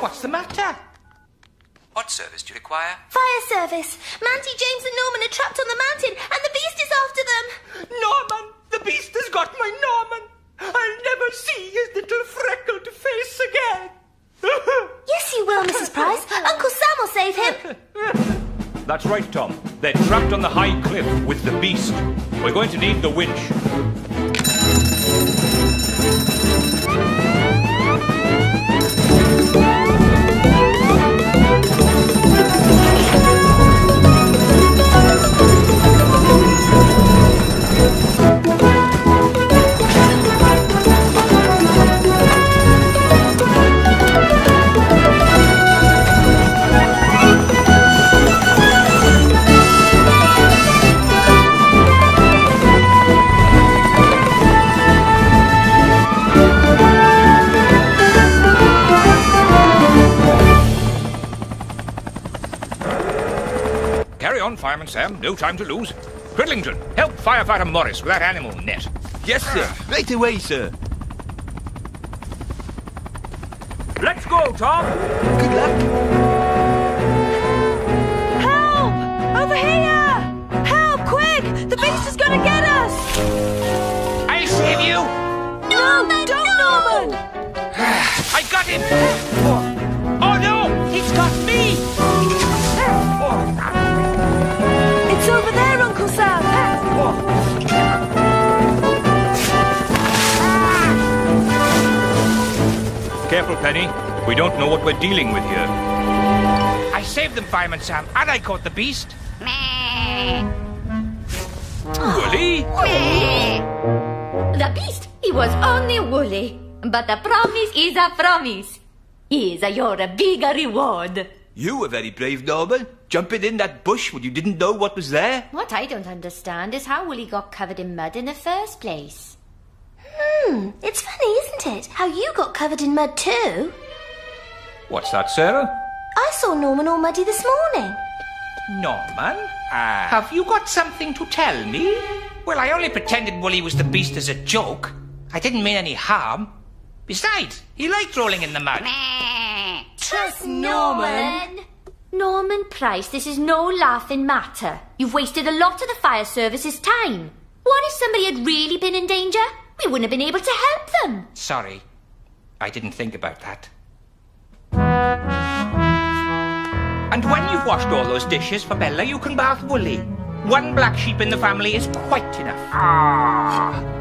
What's the matter? What service do you require? Fire service. Mandy, James, and Norman are trapped on the mountain, and the beast is after them. Norman! The beast has got my Norman! I'll never see his little freckled face again! yes, you will, Mrs. Price. Uncle Sam will save him. That's right, Tom. They're trapped on the high cliff with the beast. We're going to need the winch. On, Fireman Sam. No time to lose. Cridlington, help Firefighter Morris with that animal net. Yes, sir. Right away, sir. Let's go, Tom. Good luck. Help! Over here! Help, quick! The beast is gonna get us! I'll save you! No, don't, Norman! I got him! Careful, Penny. We don't know what we're dealing with here. I saved them, Fireman Sam, and I caught the beast. Woolly? The beast, he was only woolly. But the promise is a promise. Is your bigger reward. You were very brave, Norman. Jumping in that bush when you didn't know what was there. What I don't understand is how Woolly got covered in mud in the first place. Hmm, it's funny, isn't it? How you got covered in mud too. What's that, Sarah? I saw Norman all muddy this morning. Norman? Have you got something to tell me? Well, I only pretended Woolly was the beast as a joke. I didn't mean any harm. Besides, he liked rolling in the mud. Trust Norman. Norman Price, this is no laughing matter. You've wasted a lot of the fire service's time. What if somebody had really been in danger? We wouldn't have been able to help them. Sorry, I didn't think about that. And when you've washed all those dishes for Bella, you can bath Woolly. One black sheep in the family is quite enough. Ah.